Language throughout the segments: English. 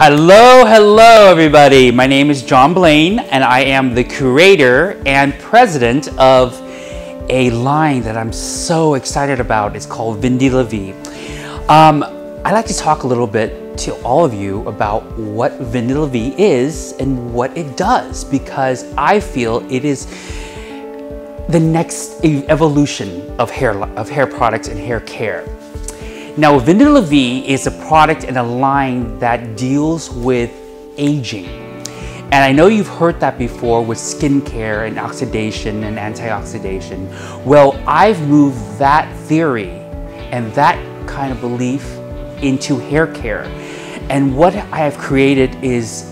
Hello, hello, everybody. My name is John Blaine, and I am the curator and president of a line that I'm so excited about. It's called Vine de.la Vie. Um, I'd like to talk a little bit to all of you about what Vine de.la Vie is and what it does because I feel it is the next evolution of hair, of hair products and hair care. Now, Vine de.la Vie is a product and a line that deals with aging. And I know you've heard that before with skincare and oxidation and antioxidation. Well, I've moved that theory and that kind of belief into hair care. And what I have created is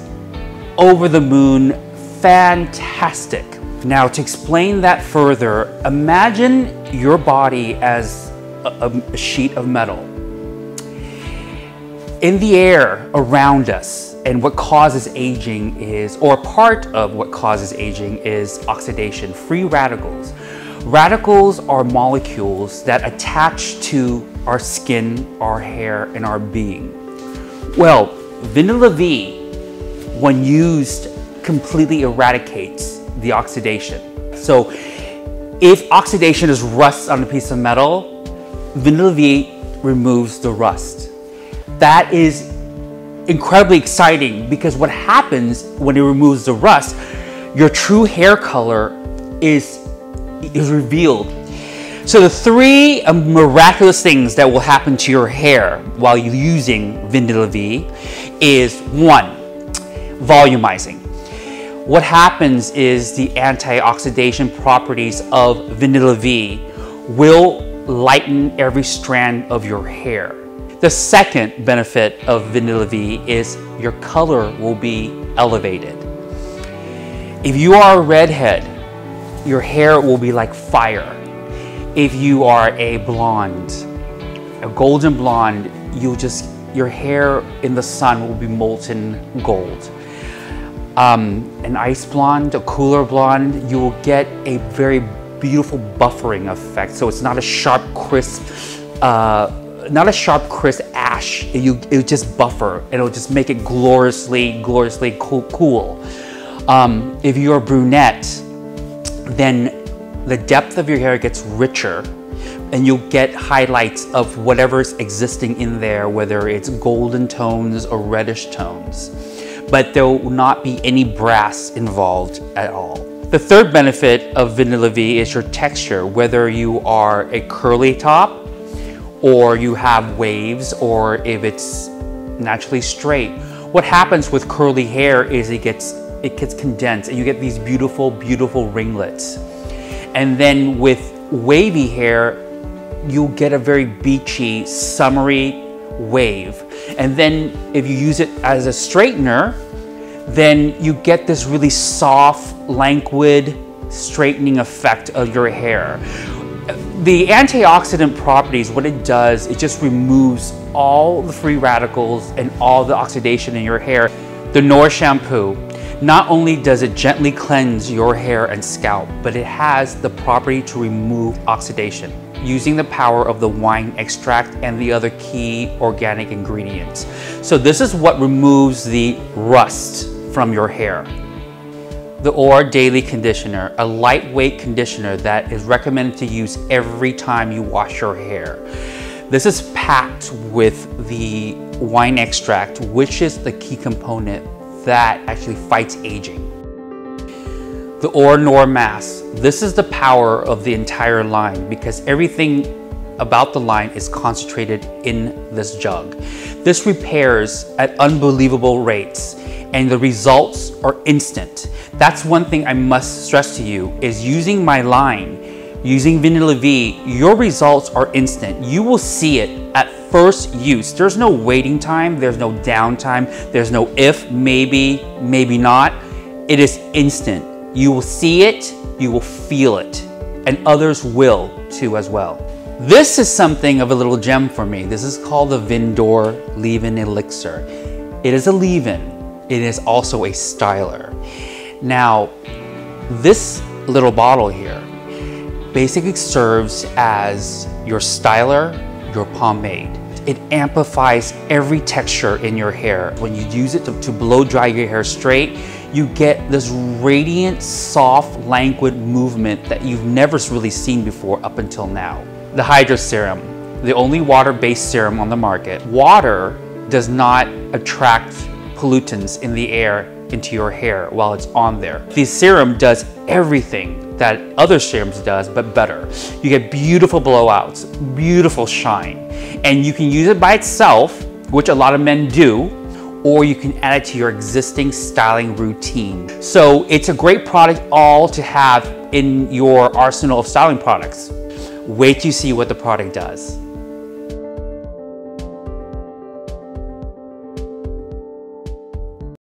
over the moon fantastic. Now, to explain that further, imagine your body as a, a sheet of metal in the air around us and what causes aging is, or part of what causes aging is oxidation, free radicals. Radicals are molecules that attach to our skin, our hair, and our being. Well, Vine de.la Vie, when used, completely eradicates the oxidation. So if oxidation is rust on a piece of metal, Vine de.la Vie removes the rust that is incredibly exciting because what happens when it removes the rust, your true hair color is, is revealed. So the three miraculous things that will happen to your hair while you're using is one, volumizing. What happens is the antioxidant properties of Vine de.la Vie will lighten every strand of your hair. The second benefit of Vine de.la Vie is your color will be elevated. If you are a redhead, your hair will be like fire. If you are a blonde, a golden blonde, you'll just, your hair in the sun will be molten gold. Um, an ice blonde, a cooler blonde, you will get a very beautiful buffering effect. So it's not a sharp, crisp, uh, not a sharp, crisp ash. It, you, it would just buffer. And it'll just make it gloriously, gloriously cool. cool. Um, if you're a brunette, then the depth of your hair gets richer and you'll get highlights of whatever's existing in there, whether it's golden tones or reddish tones. But there will not be any brass involved at all. The third benefit of Vine de.la Vie is your texture, whether you are a curly top or you have waves, or if it's naturally straight. What happens with curly hair is it gets, it gets condensed and you get these beautiful, beautiful ringlets. And then with wavy hair, you'll get a very beachy, summery wave. And then if you use it as a straightener, then you get this really soft, languid, straightening effect of your hair. The antioxidant properties, what it does, it just removes all the free radicals and all the oxidation in your hair. The Noor shampoo, not only does it gently cleanse your hair and scalp, but it has the property to remove oxidation using the power of the wine extract and the other key organic ingredients. So this is what removes the rust from your hair the OR Daily Conditioner, a lightweight conditioner that is recommended to use every time you wash your hair. This is packed with the wine extract, which is the key component that actually fights aging. The OR Noor Mask. This is the power of the entire line because everything about the line is concentrated in this jug. This repairs at unbelievable rates and the results are instant. That's one thing I must stress to you is using my line, using Vine de.la Vie, your results are instant. You will see it at first use. There's no waiting time, there's no downtime, there's no if, maybe, maybe not. It is instant. You will see it, you will feel it, and others will too as well. This is something of a little gem for me. This is called the Vindor Leave-In Elixir. It is a leave-in. It is also a styler. Now, this little bottle here basically serves as your styler, your pomade. It amplifies every texture in your hair. When you use it to, to blow dry your hair straight, you get this radiant, soft, languid movement that you've never really seen before up until now. The Hydra Serum, the only water-based serum on the market. Water does not attract pollutants in the air into your hair while it's on there. The serum does everything that other serums does, but better. You get beautiful blowouts, beautiful shine, and you can use it by itself, which a lot of men do, or you can add it to your existing styling routine. So it's a great product all to have in your arsenal of styling products. Wait to see what the product does.